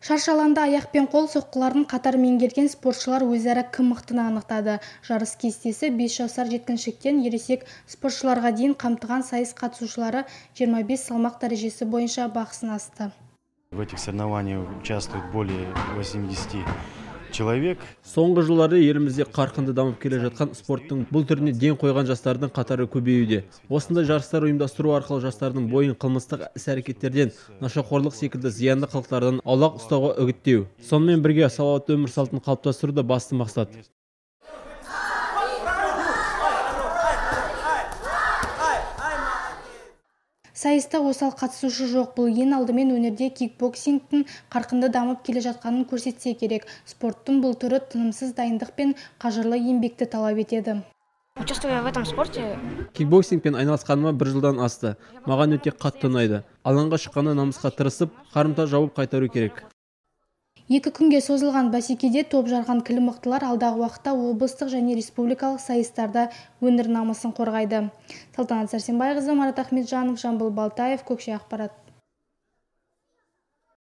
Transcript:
шаршы алаңда аяқпен қол соққыларын қатар меңгерген спортшылар өзара кім мықтыны анықтады. Жарыс кестесі бес жасар жеткіншектен ересек спортшыларға дейін қамтыған сайыс қатысушылары 25 салмақ дәрежесі бойынша бақ сынасты. В этих соревнованиях участвует более 80 человек. соңғы жылдары елімізде қарқынды дамып келе жатқан спорттың бұл түріне ден қойған жастардың қатары көбеюде осындай жарыстар ұйымдастыру арқылы жастардың бойын қылмыстық іс-әрекеттерден нашақорлық секілді зиянды қылықтардан аулақ ұстауға үгіттеу сонымен бірге салауатты өмір салтын қалыптастыру да басты мақсат сайыста осал қатысушы жоқ. Бұл ең алдымен өнерде кикбоксингтің қарқынды дамып келе жатқанын көрсетсе керек. Спорттың бұл түрі тынымсыз дайындық пен қажырлы еңбекті талап етеді. Участвуя в этом спорте, кикбоксингпен айналысқаныма бір жылдан асты. Маған өте қатты ұнайды. Алаңға шыққанда намысқа тырысып қарымта жауып қайтару керек. Екі күнге созылған бәсекеде топ жарған кіл мықтылар алдағы уақытта облыстық және республикалық сайыстарда өңір намысын қорғайды. Салтанат сәрсенбайқызы марат ахметжанов жамбыл балтаев көкше ақпарат.